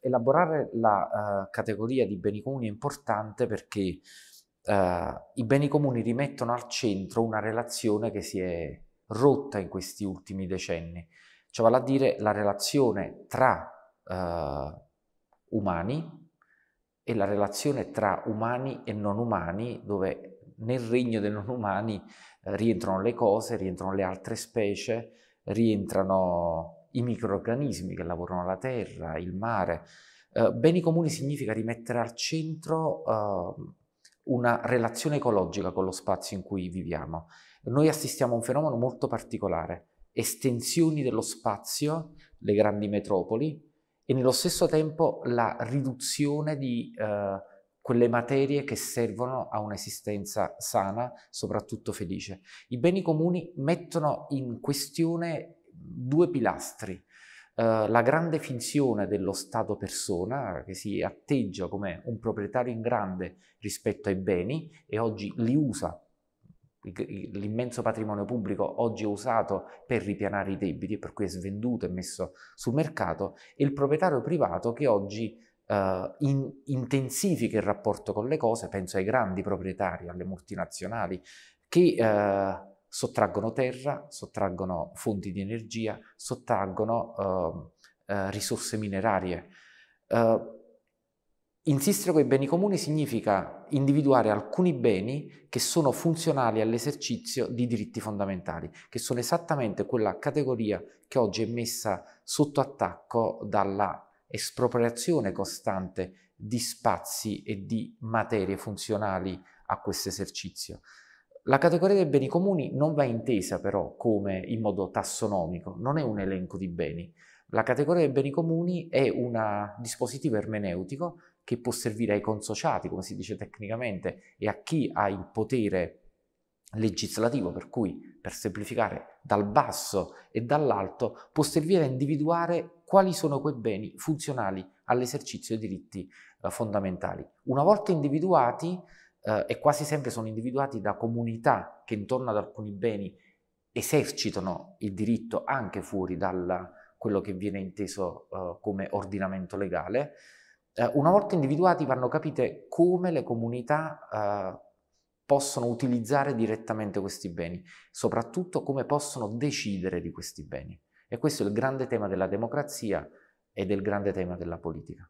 elaborare la uh, categoria di beni comuni è importante perché uh, i beni comuni rimettono al centro una relazione che si è rotta in questi ultimi decenni, cioè vale a dire la relazione tra uh, umani e la relazione tra umani e non umani, dove nel regno dei non umani rientrano le cose, rientrano le altre specie, rientrano i microorganismi che lavorano la terra, il mare. Uh, beni comuni significa rimettere al centro uh, una relazione ecologica con lo spazio in cui viviamo. Noi assistiamo a un fenomeno molto particolare, estensioni dello spazio, le grandi metropoli, e nello stesso tempo la riduzione di uh, quelle materie che servono a un'esistenza sana, soprattutto felice. I beni comuni mettono in questione due pilastri. Uh, la grande finzione dello Stato persona, che si atteggia come un proprietario in grande rispetto ai beni e oggi li usa l'immenso patrimonio pubblico oggi è usato per ripianare i debiti e per cui è svenduto e messo sul mercato e il proprietario privato che oggi uh, in, intensifica il rapporto con le cose, penso ai grandi proprietari, alle multinazionali, che uh, sottraggono terra, sottraggono fonti di energia, sottraggono uh, uh, risorse minerarie. Uh, insistere con i beni comuni significa individuare alcuni beni che sono funzionali all'esercizio di diritti fondamentali, che sono esattamente quella categoria che oggi è messa sotto attacco dalla espropriazione costante di spazi e di materie funzionali a questo esercizio. La categoria dei beni comuni non va intesa però come in modo tassonomico, non è un elenco di beni. La categoria dei beni comuni è un dispositivo ermeneutico che può servire ai consociati, come si dice tecnicamente, e a chi ha il potere legislativo, per cui, per semplificare, dal basso e dall'alto, può servire a individuare quali sono quei beni funzionali all'esercizio dei diritti eh, fondamentali. Una volta individuati, eh, e quasi sempre sono individuati da comunità che intorno ad alcuni beni esercitano il diritto anche fuori da quello che viene inteso eh, come ordinamento legale. Eh, una volta individuati vanno capite come le comunità eh, possono utilizzare direttamente questi beni, soprattutto come possono decidere di questi beni. E questo è il grande tema della democrazia e del grande tema della politica.